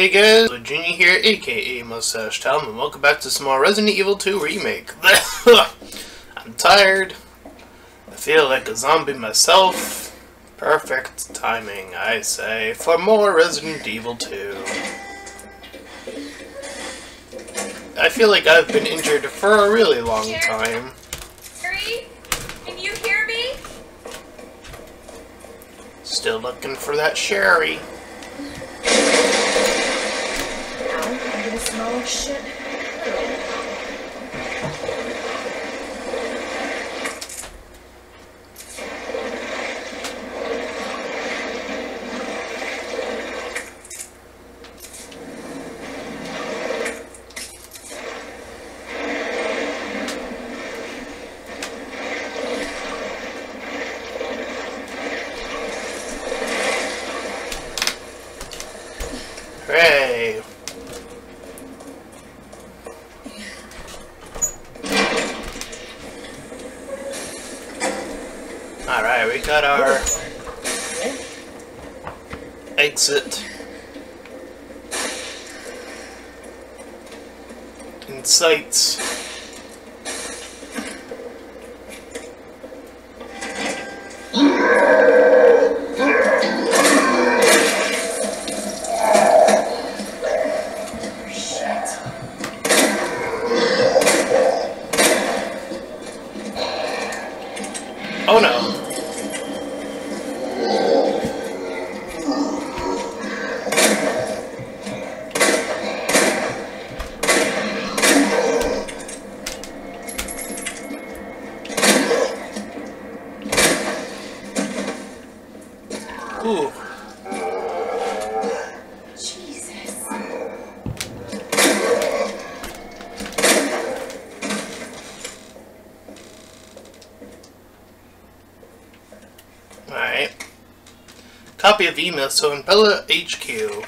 Hey guys, Junior here, aka Mustached Tom, and welcome back to some more Resident Evil 2 Remake. I'm tired. I feel like a zombie myself. Perfect timing, I say, for more Resident Evil 2. I feel like I've been injured for a really long time. Harry, can you hear me? Still looking for that Sherry. I'm gonna smell like shit. Hooray! Alright, we got our exit in sights. Oh no. Jesus. Alright. Copy of email to Umbrella HQ.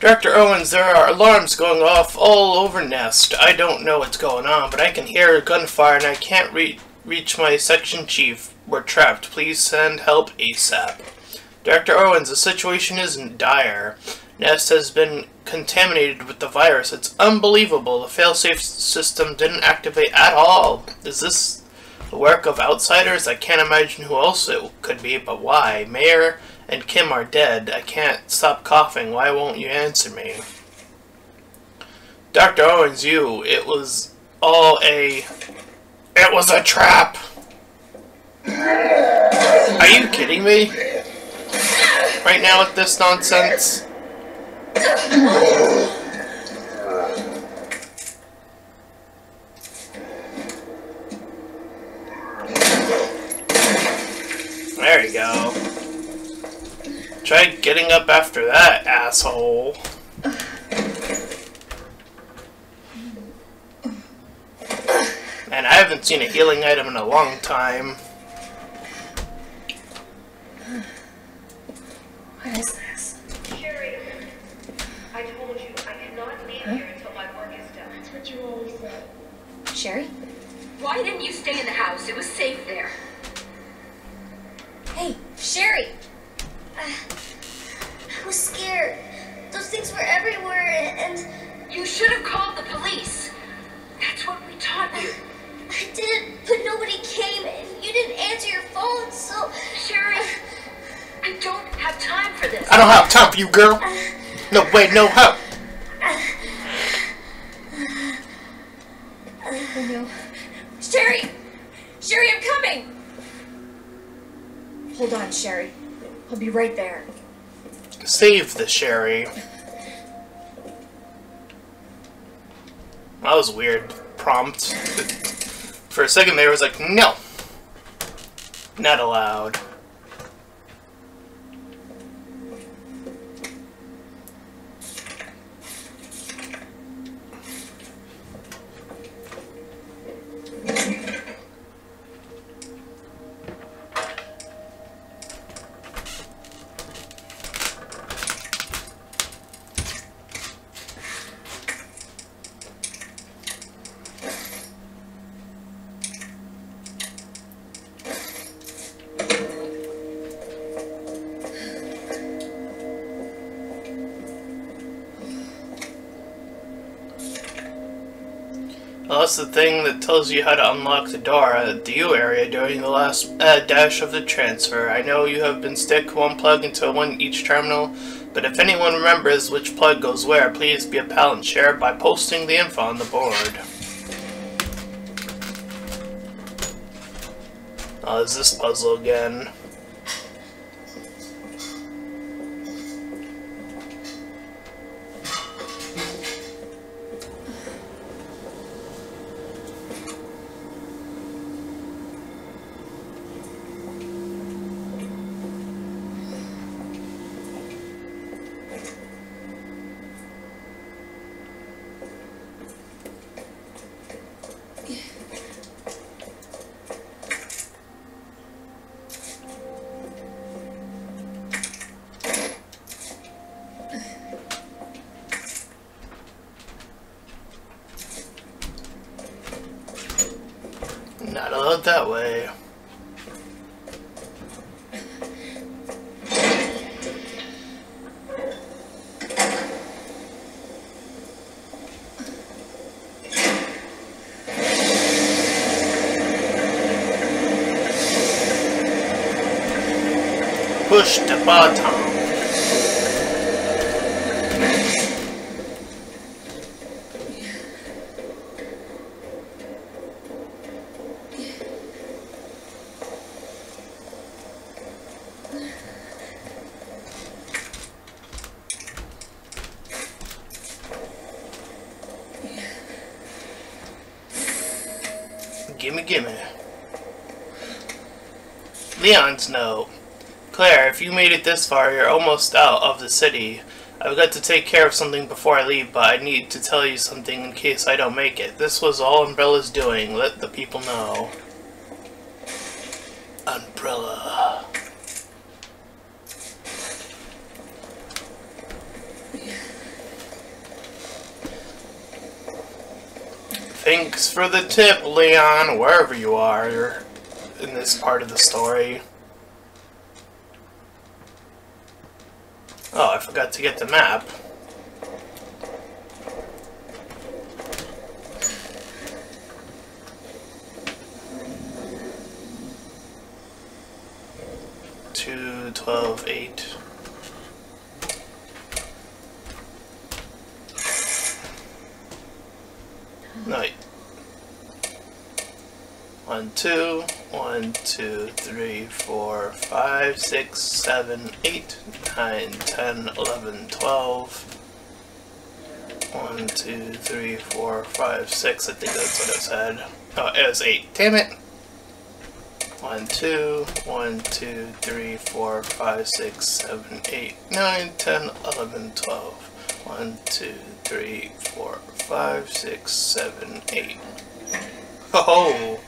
Director Owens, there are alarms going off all over Nest. I don't know what's going on, but I can hear gunfire and I can't re reach my section chief. We're trapped. Please send help ASAP. Director Owens, the situation isn't dire. Nest has been contaminated with the virus. It's unbelievable. The failsafe system didn't activate at all. Is this the work of outsiders? I can't imagine who else it could be, but why? Mayor and Kim are dead. I can't stop coughing. Why won't you answer me? Dr. Owens, you. It was all a... It was a trap! Are you kidding me? Right now with this nonsense? There you go. Try getting up after that, asshole. Man, I haven't seen a healing item in a long time. What is this? Sherry, I told you I cannot leave here until my work is done. That's what you always say. Sherry? Why didn't you stay in the house? It was safe there. Hey, Sherry! Uh, I was scared. Those things were everywhere, and You should have called the police. That's what we taught you. I didn't, but nobody came, and you didn't answer your phone, so. Sherry, I have time for this. I don't have time for you, girl. No way, no how. Oh no. Sherry! Sherry, I'm coming! Hold on, Sherry. I'll be right there. Save the Sherry. That was weird. Prompt. For a second there, I was like, no. Not allowed. The thing that tells you how to unlock the door at the U area during the last uh, dash of the transfer. I know you have been stick one plug into one each terminal, but if anyone remembers which plug goes where, please be a pal and share by posting the info on the board. Oh, is this puzzle again? Not allowed that way. Button. Gimme, gimme. Leon's note. Claire, if you made it this far, you're almost out of the city. I've got to take care of something before I leave, but I need to tell you something in case I don't make it. This was all Umbrella's doing. Let the people know. Umbrella. Thanks for the tip, Leon, wherever you are in this part of the story. Oh, I forgot to get the map. Two, twelve, eight. No. One, two, one, two, three, four, five, six, seven, eight, nine, ten, eleven, twelve. One, two, three, four, five, six. I think that's what it said. Oh, it was eight. Damn it. One, two, one, two, three, four, five, six, seven, eight, nine, ten, eleven, twelve. One, two, three, four, five, six, seven, eight. Oh.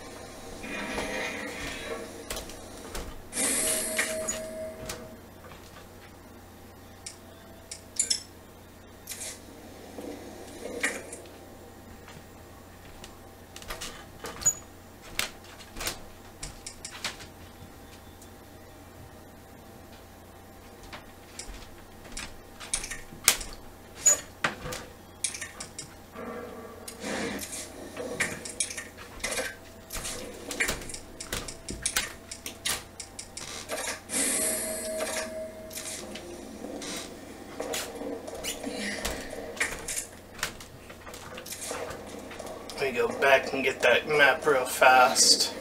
Let me and get that map real fast.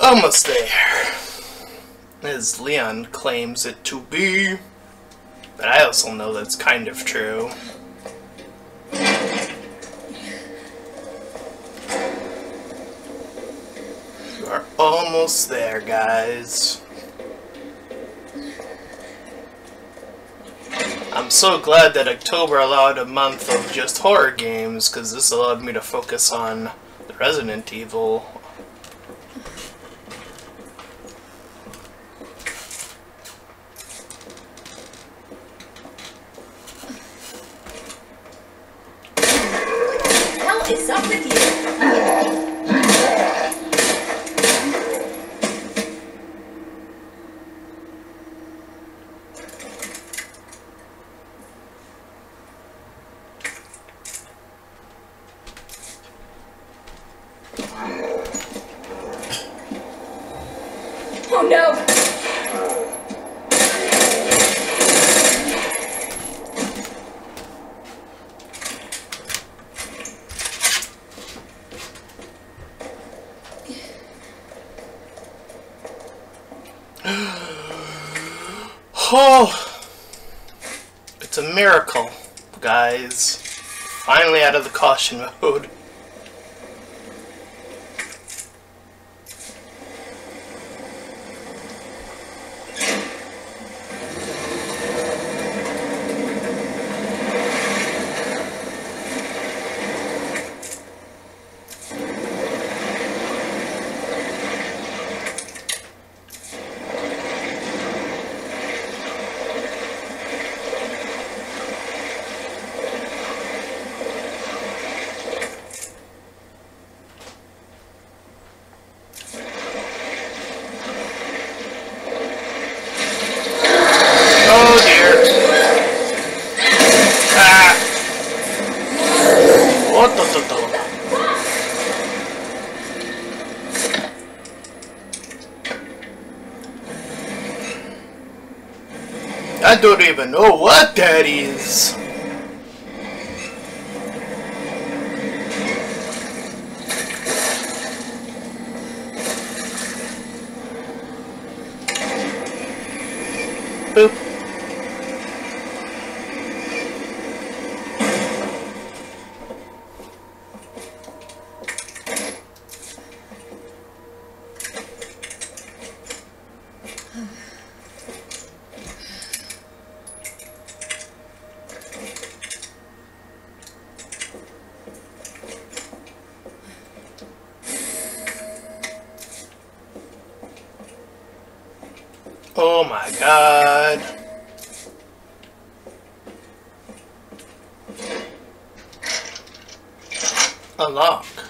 Almost there. As Leon claims it to be. But I also know that's kind of true. You are almost there, guys. I'm so glad that October allowed a month of just horror games, because this allowed me to focus on the Resident Evil is up with you? Oh no! Oh, it's a miracle, guys. Finally out of the caution mode. Oh dear. Ah. What the, the, the? I don't even know what that is. Boop. Oh my god. Unlock.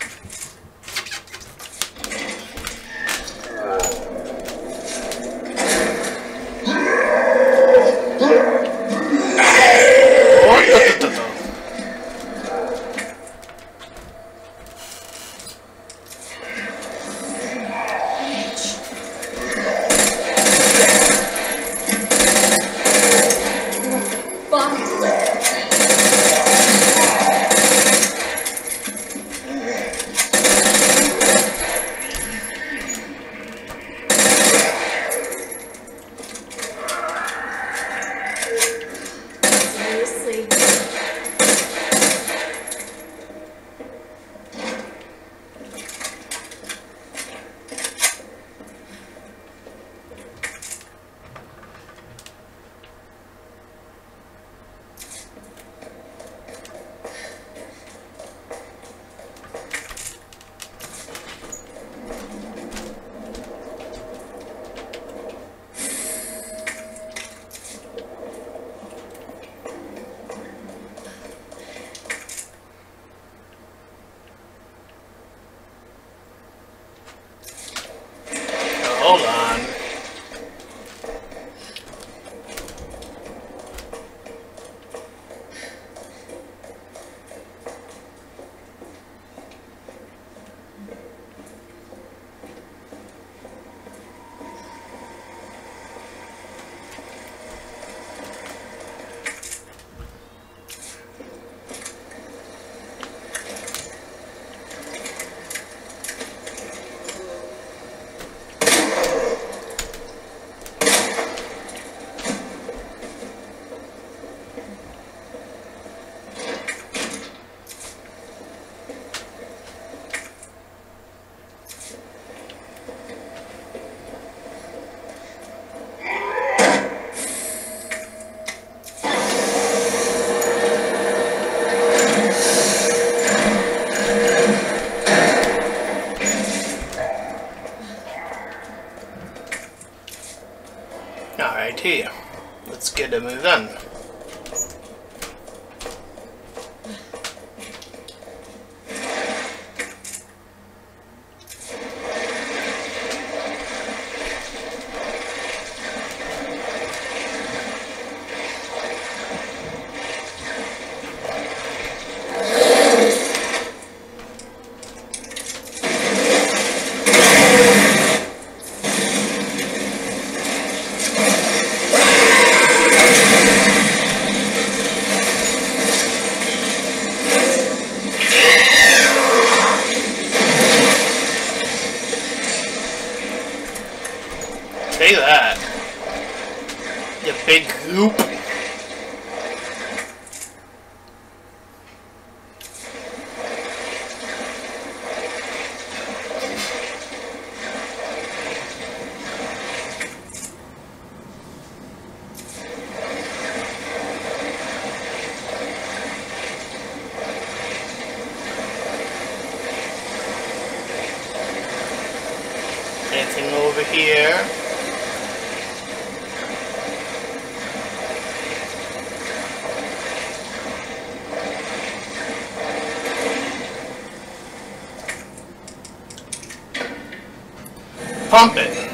Pump it.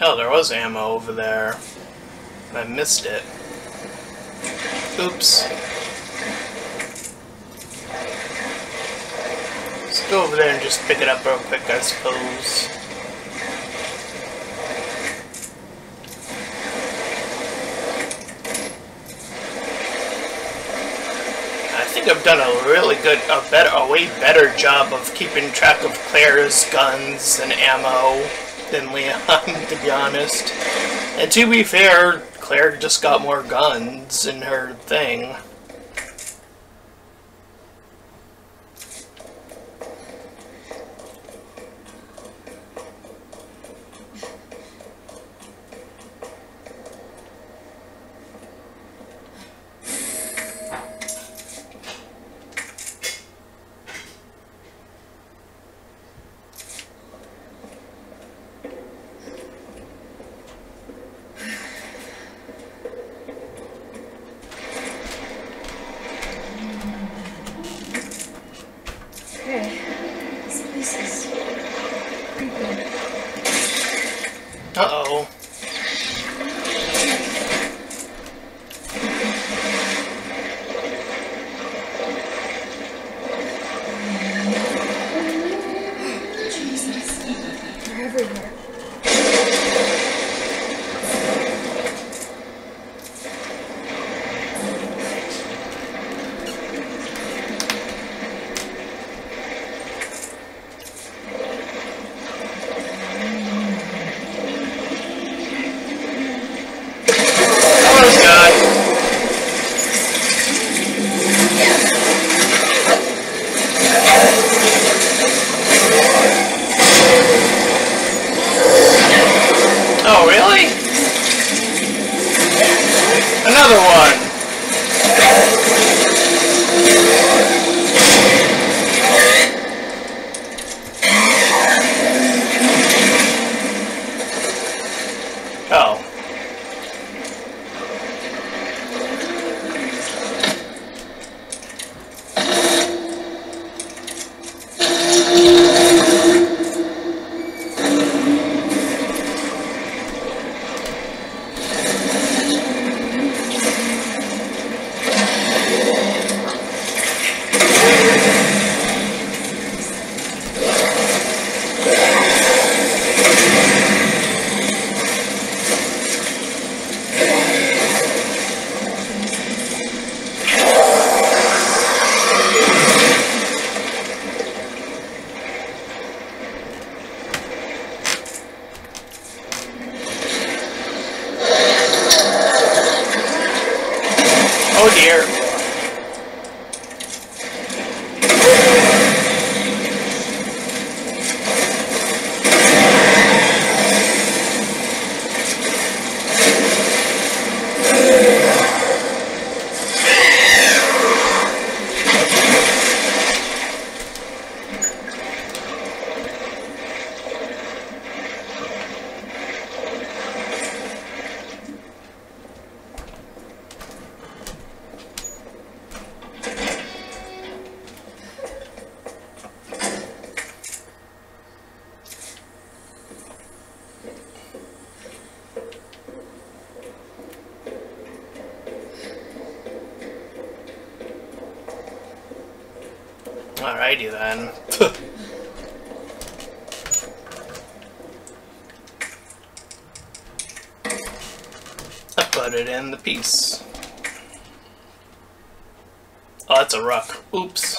Oh, there was ammo over there. I missed it. Oops. Let's go over there and just pick it up real quick, I suppose. I think I've done a really good, a better, a way better job of keeping track of Claire's guns and ammo than Leon, to be honest. And to be fair, Claire just got more guns in her thing. Alrighty then. I put it in the piece. Oh, that's a rock. Oops.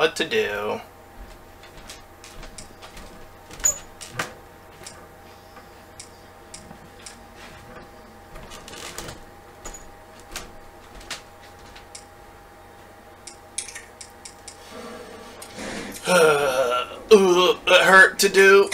What to do? Ooh, that hurt to do.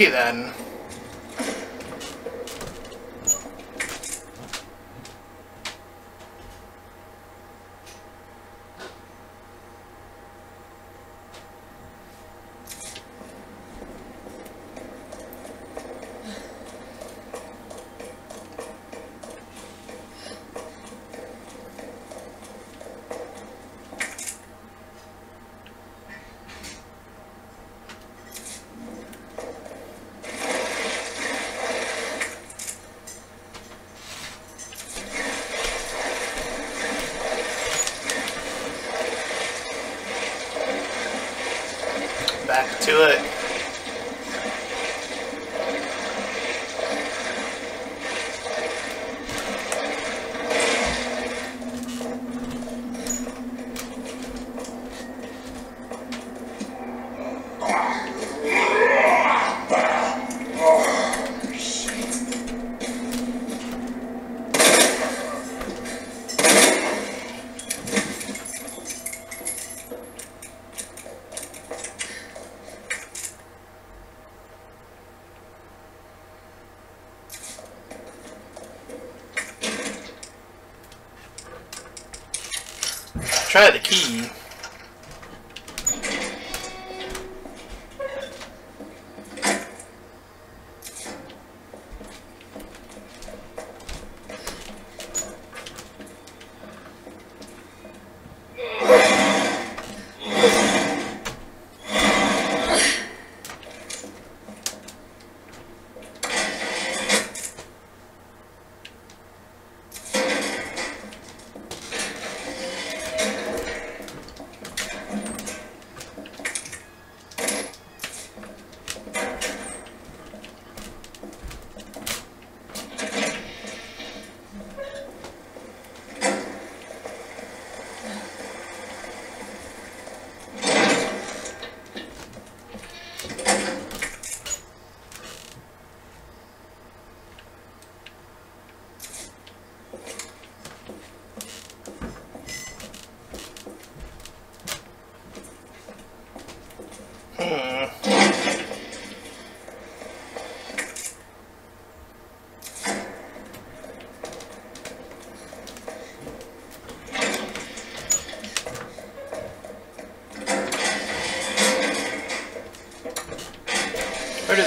Alrighty then. Back to it.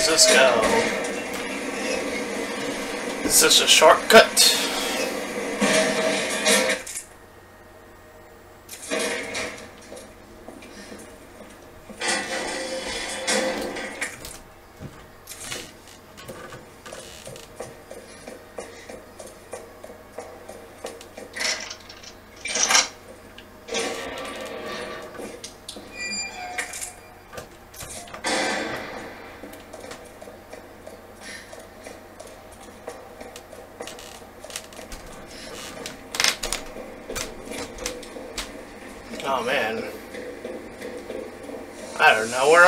This go? Is this a shortcut?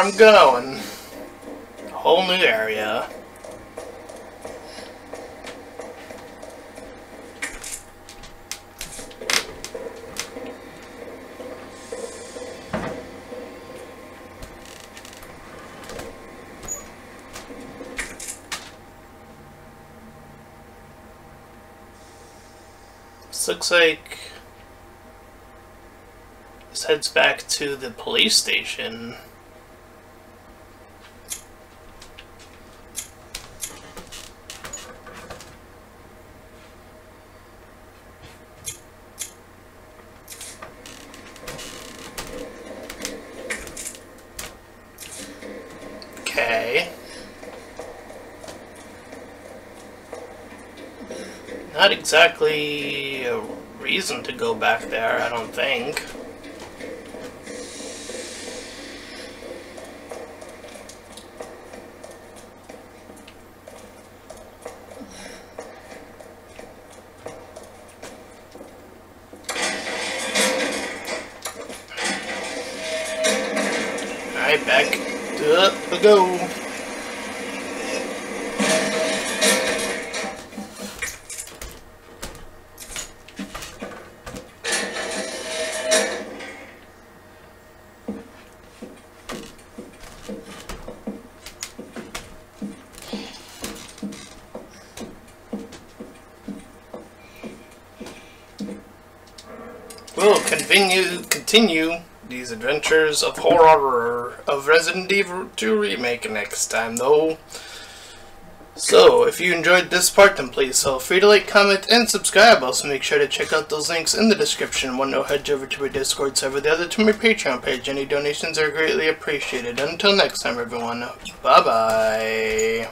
I'm going. A whole new area. This looks like this heads back to the police station. Okay. Not exactly a reason to go back there, I don't think. Alright, back up go. Adventures of horror of Resident Evil 2 Remake next time though. So, if you enjoyed this part, then please feel free to like, comment, and subscribe. Also, make sure to check out those links in the description. One note, head over to my Discord server, the other to my Patreon page. Any donations are greatly appreciated. Until next time, everyone, bye-bye.